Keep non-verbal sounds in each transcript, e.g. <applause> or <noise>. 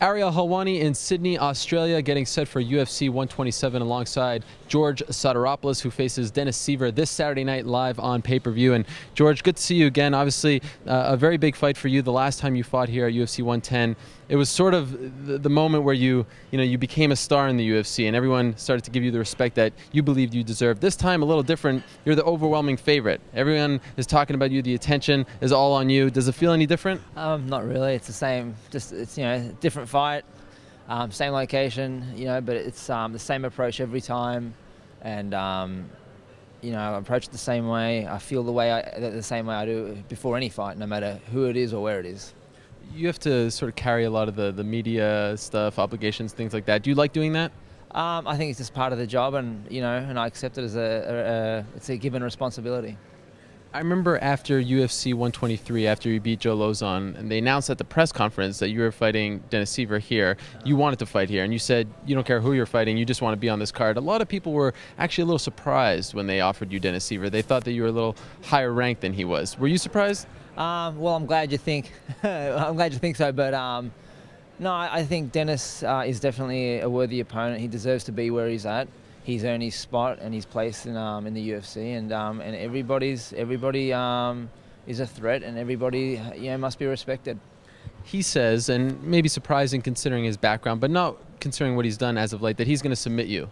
Ariel Helwani in Sydney, Australia, getting set for UFC 127 alongside George Sotiropoulos, who faces Dennis Siver this Saturday night live on pay-per-view. And George, good to see you again. Obviously, uh, a very big fight for you. The last time you fought here at UFC 110, it was sort of the, the, moment where you, you know, you became a star in the UFC, and everyone started to give you the respect that you believed you deserved. This time, a little different. You're the overwhelming favorite. Everyone is talking about you. The attention is all on you. Does it feel any different? Um, not really. It's the same. Just it's you know different different fight, um, same location, you know, but it's um, the same approach every time, and um, you know, I approach it the same way. I feel the way I, the same way I do before any fight, no matter who it is or where it is. You have to sort of carry a lot of the, the media stuff, obligations, things like that. Do you like doing that? Um, I think it's just part of the job, and you know, and I accept it as a, a, a it's a given responsibility. I remember after UFC 123, after you beat Joe Lauzon, and they announced at the press conference that you were fighting Dennis Siver here. You wanted to fight here, and you said you don't care who you're fighting, you just want to be on this card. A lot of people were actually a little surprised when they offered you Dennis Siver. They thought that you were a little higher ranked than he was. Were you surprised? Um, well, I'm glad you think. <laughs> I'm glad you think so, but. Um, no, I think Dennis uh, is definitely a worthy opponent. He deserves to be where he's at he's earned his spot and his place in um, in the UFC, and um, and everybody's everybody um, is a threat, and everybody you know must be respected. He says, and maybe surprising considering his background, but not considering what he's done as of late, that he's going to submit you.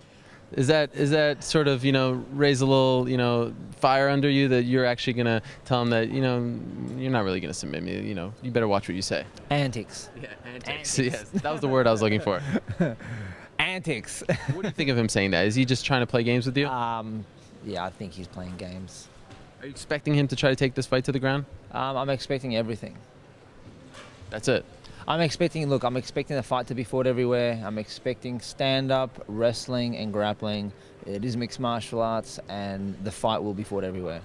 Is that is that sort of you know raise a little you know fire under you that you're actually gonna tell him that you know you're not really gonna submit me you know you better watch what you say. Antics. Yeah, antics. antics. yes, that was the word I was looking for. <laughs> antics. what do you think of him saying that? Is he just trying to play games with you? Um, yeah, I think he's playing games. Are you expecting him to try to take this fight to the ground? Um, I'm expecting everything. That's it. I'm expecting, look, I'm expecting the fight to be fought everywhere. I'm expecting stand up, wrestling, and grappling. It is mixed martial arts, and the fight will be fought everywhere.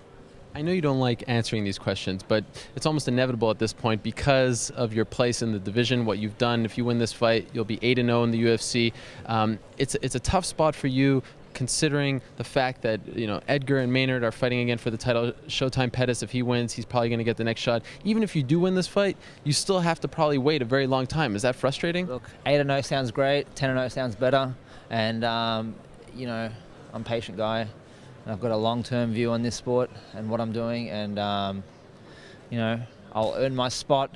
I know you don't like answering these questions, but it's almost inevitable at this point because of your place in the division, what you've done. If you win this fight, you'll be 8 0 in the UFC. Um, it's, it's a tough spot for you considering the fact that you know Edgar and Maynard are fighting again for the title. Showtime Pettis, if he wins, he's probably going to get the next shot. Even if you do win this fight, you still have to probably wait a very long time. Is that frustrating? Look, 8 0 sounds great, 10 0 sounds better, and um, you know, I'm patient guy. I've got a long-term view on this sport and what I'm doing, and um, you know, I'll earn my spot,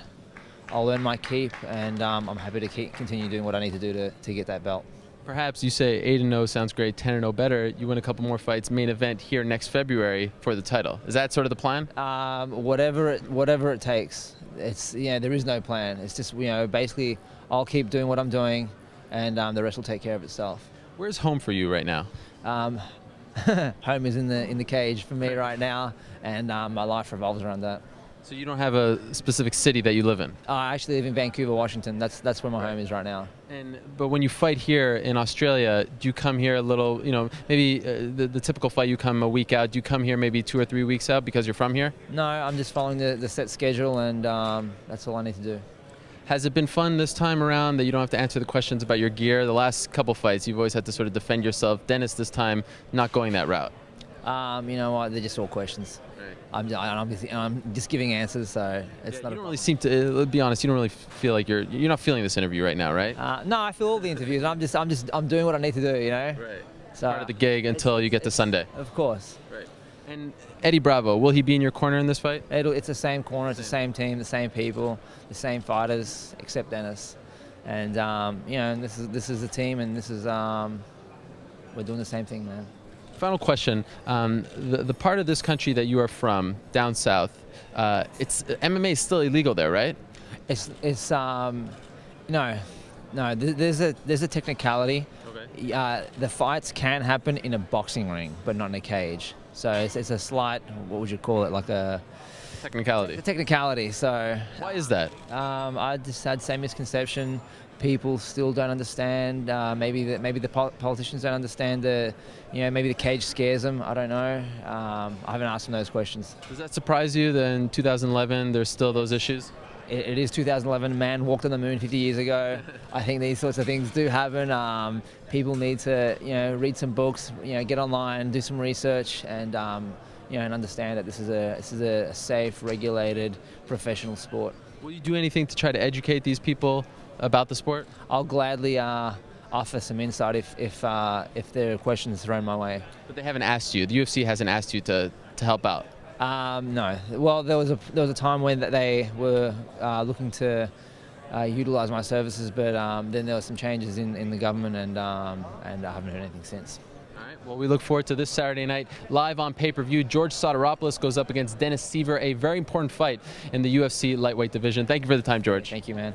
I'll earn my keep, and um, I'm happy to keep, continue doing what I need to do to, to get that belt. Perhaps you say 8 0 sounds great, 10 0 better. You win a couple more fights, main event here next February for the title. Is that sort of the plan? Um, whatever, it, whatever it takes. It's yeah, there is no plan. It's just you know, basically, I'll keep doing what I'm doing, and um, the rest will take care of itself. Where's home for you right now? Um, <laughs> home is in the in the cage for me right now, and um, my life revolves around that. So you don't have a specific city that you live in? Uh, I actually live in Vancouver, Washington. That's that's where my home is right now. And but when you fight here in Australia, do you come here a little? You know, maybe uh, the, the typical fight you come a week out. Do you come here maybe two or three weeks out because you're from here? No, I'm just following the, the set schedule, and um, that's all I need to do. Has it been fun this time around that you don't have to answer the questions about your gear? The last couple fights, you've always had to sort of defend yourself. Dennis, this time, not going that route. Um, you know what? They're just all questions. Right. I'm, I'm, just, I'm, just, giving answers, so it's yeah, not. You don't really seem to. Uh, be honest. You don't really feel like you're. You're not feeling this interview right now, right? Uh, no, I feel all the interviews. I'm just. I'm just. I'm doing what I need to do. You know. Right. So part of the gig until you get to Sunday. Of course. Right. And Eddie Bravo, will he be in your corner in this fight? It'll, it's the same corner, it's the same team, the same people, the same fighters, except Dennis. And um, you know, this is this is the team, and this is um, we're doing the same thing, man. Final question: um, the the part of this country that you are from, down south, uh, it's MMA is still illegal there, right? It's it's um, no, no. There's a there's a technicality. Okay. Uh, the fights can happen in a boxing ring, but not in a cage. So it's, it's a slight, what would you call it, like a technicality. A technicality. So why is that? Um, I just had same misconception. People still don't understand. Uh, maybe that maybe the politicians don't understand the, you know, maybe the cage scares them. I don't know. Um, I haven't asked them those questions. Does that surprise you that in 2011 there's still those issues? it, it is 2011. Man walked on the moon 50 years ago. <laughs> I think these sorts of things do happen. Um, people need to, you know, read some books, you know, get online, do some research, and um, you know, and understand that this is a this is a safe, regulated, professional sport. Will you do anything to try to educate these people about the sport? I'll gladly uh, offer some insight if if uh, if there are questions thrown my way. But they haven't asked you. The UFC hasn't asked you to, to help out. Um, no. Well, there was a there was a time when that they were uh, looking to uh, utilise my services, but um, then there were some changes in, in the government, and um, and I haven't heard anything since. All right. Well, we look forward to this Saturday night live on pay-per-view. George Sotiropoulos goes up against Dennis Siver, a very important fight in the UFC lightweight division. Thank you for the time, George. Thank you, man.